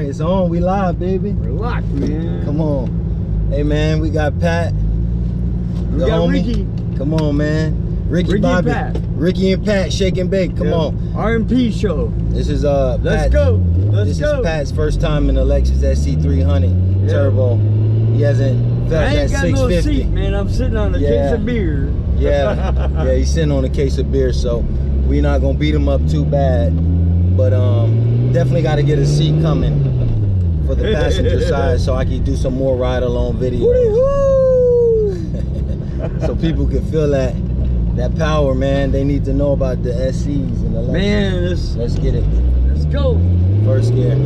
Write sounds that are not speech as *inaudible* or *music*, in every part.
right, it's on. We live, baby. We're locked, man. Come on. Hey, man, we got Pat. We the got homie. Ricky. Come on, man. Ricky, Ricky and Pat. Ricky and Pat, shake and bake. Come Yeah. on. RMP show. This is uh. Let's Pat's- go. Let's this go. is Pat's first time in the Lexus SC300 Yeah. Turbo. He hasn't felt I that ain't got no 650. seat, man. I'm sitting on a Yeah. case of beer. Yeah, yeah, he's sitting on a case of beer, so we're not gonna beat him up too bad. But um, definitely got to get a seat coming for the passenger *laughs* side, so I can do some more ride along videos, *laughs* so people can feel that that power, man. They need to know about the SCs and the Lexus. Man, let's, let's get it. let's go. First gear.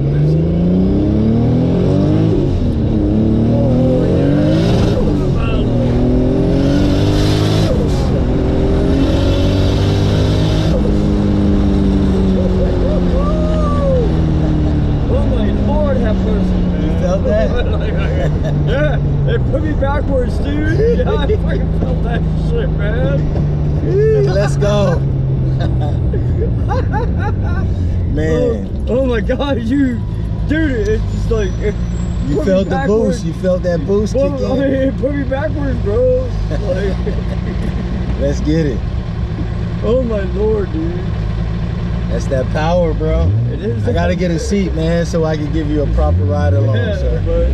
Oh my lord, have mercy. You felt that? Yeah, it put me backwards, dude. *laughs* Yeah, I fucking felt that shit, man. Let's go. *laughs* man, Oh, oh my god, you, dude, it's just like. It you felt the boost. You felt that boost Well, mean, in. it put me backwards, bro. Like, *laughs* Let's get it. oh my lord, dude. That's that power, bro. It is. I gotta get a seat, man, so I can give you a proper ride along, Yeah, sir. but.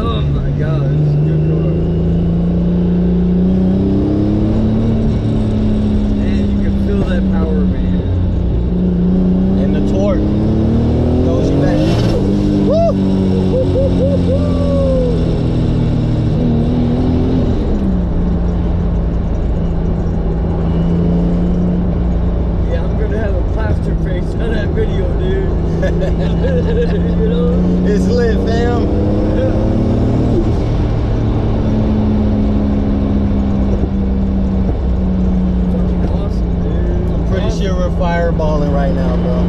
Oh my god, it's a good car. Man, you can feel that power, man. And the torque goes you back. Yeah, I'm gonna have a plaster face on that video, dude. you know? *laughs* It's lit, fam. Yeah. Fucking awesome, dude. I'm pretty sure we're fireballing right now, bro.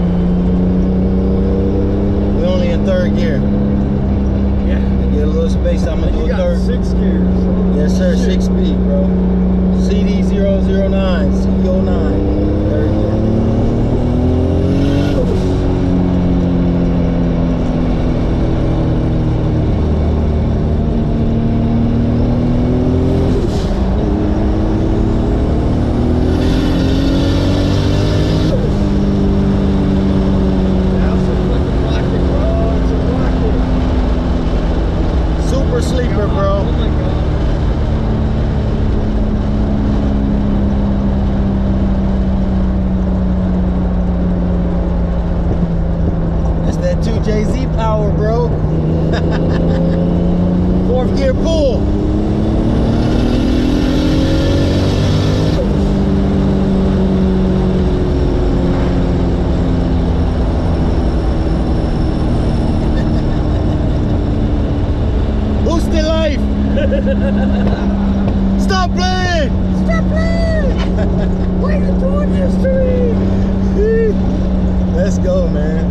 We're only in third gear. Yeah. Get a little space, I'm gonna And do you a got third. six gears. Yes, sir, Shit. six speed, bro. CD009, CD09. Third gear. That's a fucking rocket, bro. It's a rocket. Super sleeper, Oh bro. my god. That's that 2JZ power, bro. Fourth gear pull. Boost it life. Stop playing. Stop playing! Why are you doing this to me? Let's go, man.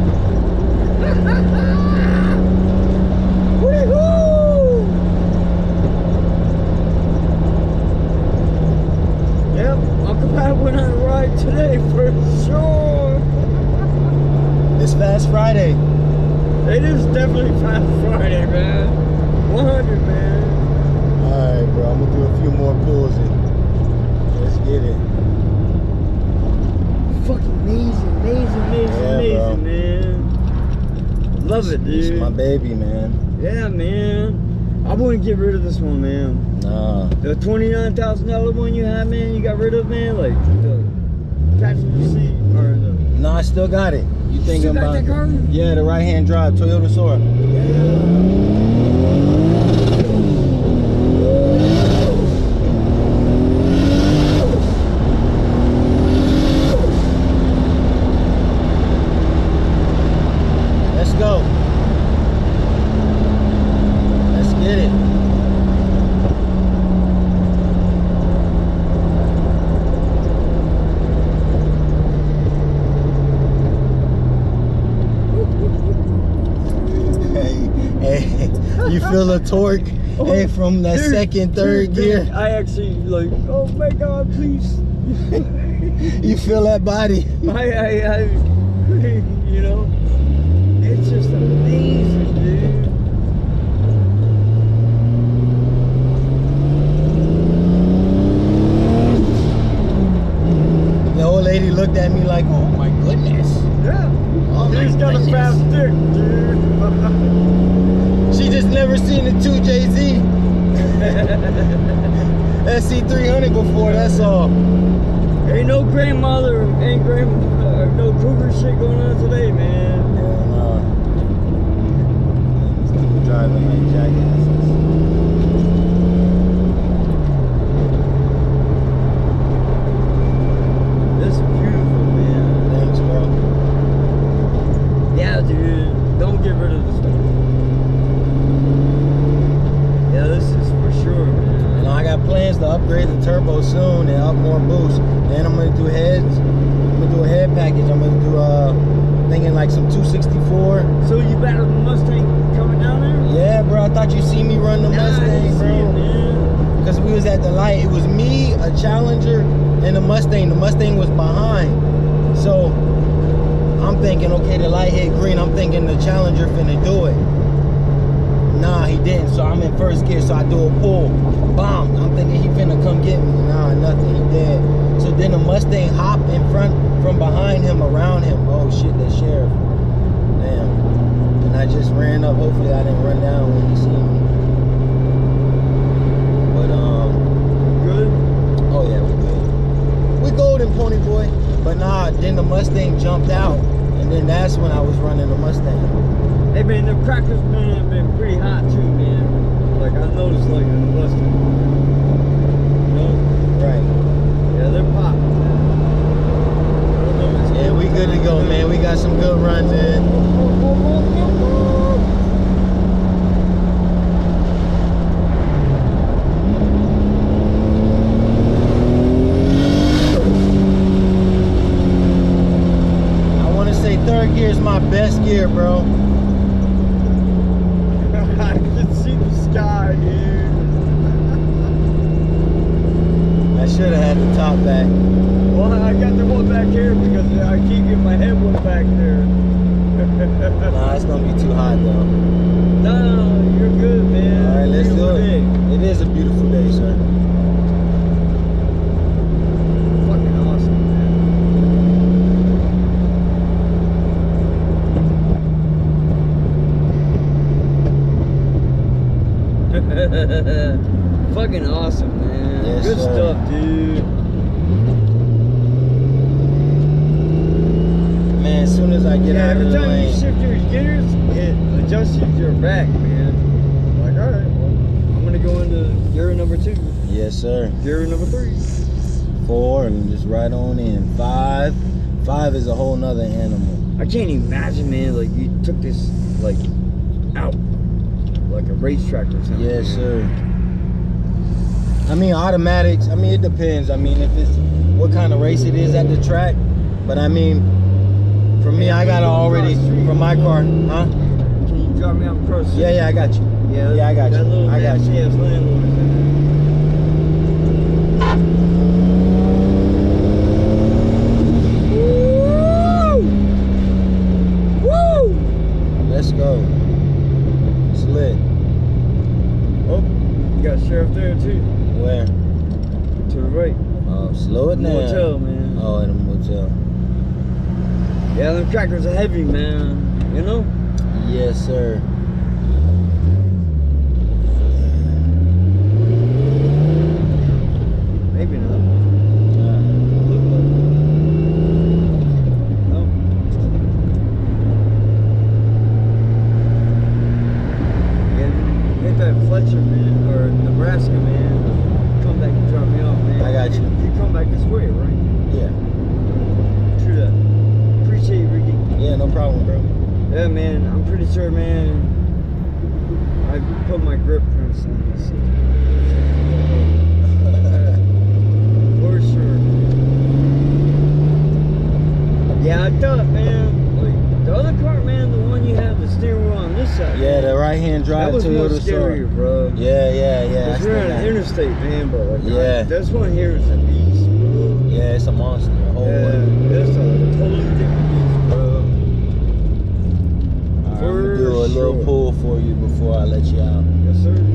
Woohoo! Yep, Uncle Pat went on a ride today for sure. It's Fast Friday. It is definitely Fast Friday, man. 100, man. All right, bro. I'm gonna do a few more pulls and let's get it. Fucking amazing, amazing, amazing, Yeah, bro. amazing, man. Love it, It's dude. my baby, man. Yeah, man. I wouldn't get rid of this one, man. Nah. The twenty-nine thousand dollar one you had, man, you got rid of, man, like the passenger seat or the. No, I still got it. You thinking about? Yeah, the right hand drive, Toyota Soarer. Let's feel the torque oh, and from that dude, second, third dude, gear. I actually like, oh my God, please. *laughs* you feel that body. I, I, I, *laughs* you know, it's just amazing, dude. The old lady looked at me like, oh my goodness. Yeah. Oh He's got goodness. a fast stick, dude. *laughs* never seen the 2JZ SC300 *laughs* before, that's all. Ain't no grandmother, ain't grand, uh, no cougar shit going on today, man. Hell nah. Man, These people driving like jackasses. This is beautiful, man. Thanks, bro. Yeah, dude. Don't get rid of this one. Yeah, this is for sure, You man. know, I got plans to upgrade the turbo soon and up more boost. Then I'm gonna do heads. I'm gonna do a head package. I'm gonna do uh thinking like some 264. So you battled the Mustang coming down there? Yeah, bro. I thought you see me run the Nah, Mustang, didn't see it, bro. Because we was at the light. It was me, a Challenger, and a Mustang. The Mustang was behind. So I'm thinking, okay, the light hit green. I'm thinking the Challenger finna do it. Nah, he didn't. So I'm in first gear. So I do a pull. Bomb. I'm thinking he finna come get me. Nah, nothing. He dead. So then the Mustang hopped in front from behind him, around him. Oh shit, the sheriff. Damn. And I just ran up. Hopefully I didn't run down when he seen me. But um. Good. Oh yeah, we good. We golden pony boy. But nah, then the Mustang jumped out. And then that's when I was running the Mustang. Man, the crackers, man, have been pretty hot, too, man. Like, I noticed, like, in the Mustang. You know? Right. Yeah, they're popping, man. I don't know what's Yeah, we good to go, man. We got some good runs in. I want to say third gear is my best gear, bro. I can see the sky, dude. I should have had the top back. Well, I got the one back here because I keep getting my head one back there. *laughs* Nah, it's gonna be too hot though. no, no, no, you're good, man. All right, let's do it. It is a beautiful day, sir. Fucking awesome, man. *laughs* Fucking awesome, man. Yes, Good sir. stuff, dude. Man, as soon as I get yeah, out of the lane. Every time you shift your gears, it adjusts your back, man. Like, all right, well, I'm gonna go into gear number two, yes, sir. gear number three. Four and just right on in. Five, five is a whole nother animal. I can't imagine, man. Like you took this like out like a racetrack or something. Yes, man. sir. I mean, automatics. I mean, it depends. I mean, if it's what kind of race it is at the track. But I mean, for me, Yeah, I got we to already across from my car, huh? Can you drop me off across? the Yeah, yeah, I got you. Yeah, Yeah, I got that you. Little I got you. nasty ass landlord is in there. Woo! Woo! Let's go. Lit. Oh, you got a sheriff there too. Where? To the right. Oh, slow it down. Motel, man. Oh, in a motel. Yeah, them crackers are heavy, man. You know? Yes, sir. Maybe not. Uh, Look like. No. Yeah, hit that Fletcher man or Nebraska man. Come back and drop me off, man. I got you. You come back this way, right? yeah. True that. Appreciate you, Ricky. Yeah, no problem, bro. Yeah, man. I'm pretty sure, man. I put my grip prints on this. *laughs* For sure. Yeah, I thought, man. Like the other car, man, the one you have the steering wheel on this side. Yeah, the right hand drive that was Toyota scary, Soul. bro. Yeah, yeah, yeah. I Cause still we're on an interstate, man, but like, Yeah. I, this one here is a beast, bro. Yeah, it's a monster. A whole Yeah, one. it's a totally different beast, bro. Alright, I'm gonna do a little pull for you before I let you out. Yes, sir.